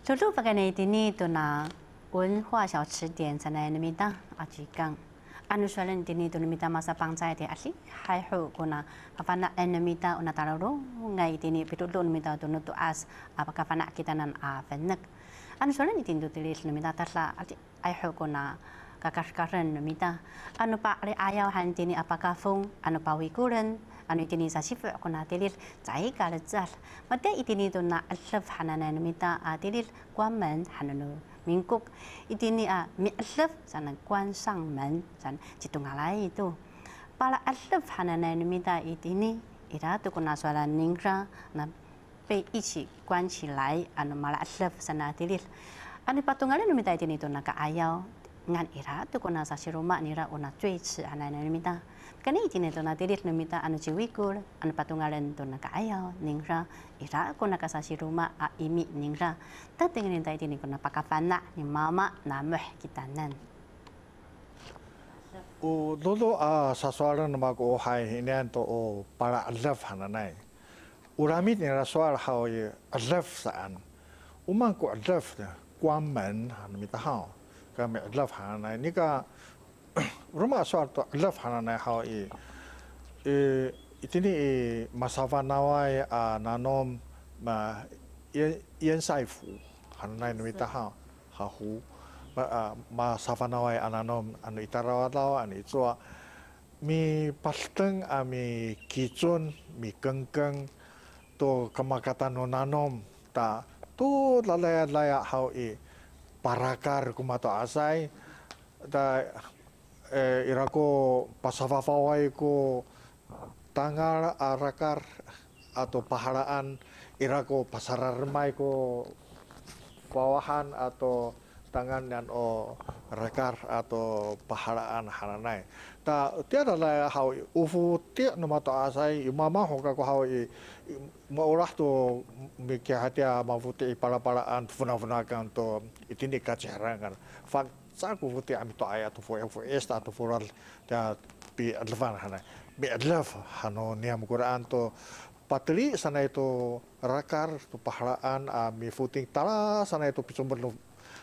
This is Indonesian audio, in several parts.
Contoh pakai na itini itu. Anu shalan tini itu ni ta masa pang te asli hai hu kuna kafana enemi una ngai as apa kafana kita nan a fenek. Anu shalan itin tilis kuna karen anu pa re ayau han tini apa kafung anu pa wikuren anu itini sa shifu kuna tilir tsai ka la zal ma te itini do na alif hanana no mita a tilir guan men hanano mingkuk. Itini a mi alif sana guan sang men sana jitu ngalai itu pala alif hanana no mita itini ira tu kuna suara ningra na pe ichi guan qi lai anu mala alif sana tilir. Anu patung no mita itini do na ka ayau nganira tukona sashi Roma nira ona cuici anai nai nimita kani itine tona tirit ana anu ciwikul anu patungalen tona kaayao ningra ira kona kasasi Roma a imi ningra ta ninta ko kona pakafana ni mama namuh kitanan o dodo a sasoaran mak o hai inen to o para alaf hananai uramit ni rasoar hao ye alaf saan umang ko alaf kuan men han mita hao kami love hana ni ka rumah soal tu love hana na how i e itini e masava nawai a nanom ma yen sai fu hana na ni ta ha ha hu. Ma ma sava nawai ananom anu itarawa law ani chua mi pasteng a mi kichun mi kengkeng to kamakatan no nanom ta tu lalaya laya how i parakar kumato asai. Da eh, irako pasafafawai ko tangar arakar atau paharaan irako pasararmai ko bawahan atau tangan dan o rekar atau paharaan haranai ta tiada la hau ufu ti no mato asai mama hoka ko hau i mo orah to ke hatia ma futi para paraan funa funa kan to itini ka charangan fa sa ko futi am to aya to fo fo esta to foral ta bi advan hana bi adlaf hano niam quran to patri sana itu rakar tu paharaan a mi footing tala sana itu pisumber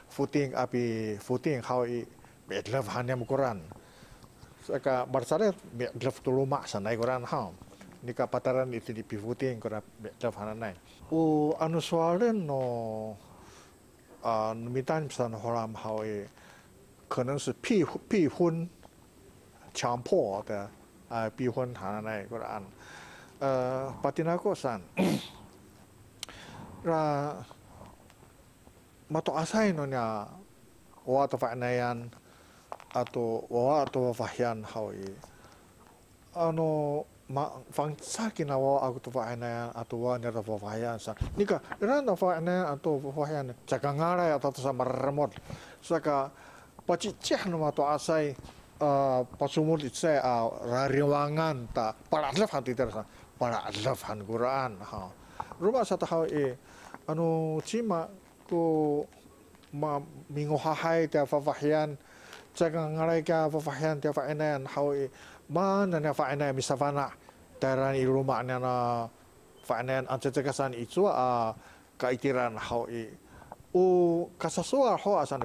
footing api footing how i bedlaf hanya mukuran saka barsare bedlaf tuluma sanai kuran ha nika pataran itu di footing kura bedlaf hananai u anu soalen no a numitan san horam how i 可能是屁屁婚强迫的啊逼婚谈的那个案，呃，巴蒂纳国山，ra mato asai no nya wa to fa nayan ato wa to fa hian hawi ano ma fang sa kina wa aku to fa nayan ato wa nya to fa hian sa. Nika ran to fa nayan ato fa hian chaka ngara ya to sa marmot saka pachi cheh no mato asai pasumul itse a rariwangan ta para adlaf han titersa para adlaf han Quran ha. Rumah satu hal e ano cima ko ma mingo hahai ta fafahian jaga ngarai ka fafahian ta faenan hau ma na na faenan misavana taran i rumah na na faenan ance cekasan itu a kaitiran hau i o kasasua ho asan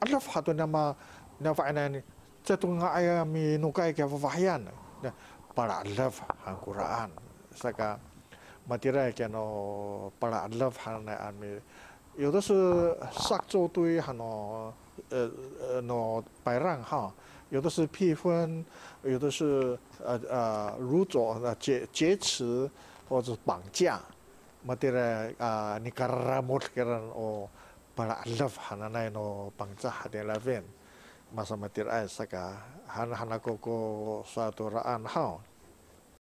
alaf hatu nama na faenan cetung ngaya mi nukai ka fafahian para alaf han Quran saka matira ke no para alaf han na mi 有的是杀周堆，哈喏，呃呃喏白让哈，有的是披婚，有的是呃呃掳走、呃劫劫持或者绑架，嘛的嘞啊，尼卡拉莫克人哦，巴拉勒夫哈那那喏绑架哈的来问，masa mati rai saka han han aku ko suatu raan hau